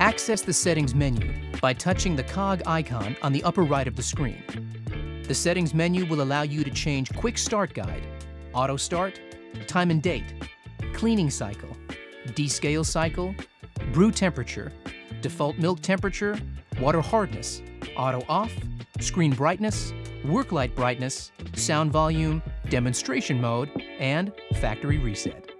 Access the settings menu by touching the cog icon on the upper right of the screen. The settings menu will allow you to change quick start guide, auto start, time and date, cleaning cycle, descale cycle, brew temperature, default milk temperature, water hardness, auto off, screen brightness, work light brightness, sound volume, demonstration mode, and factory reset.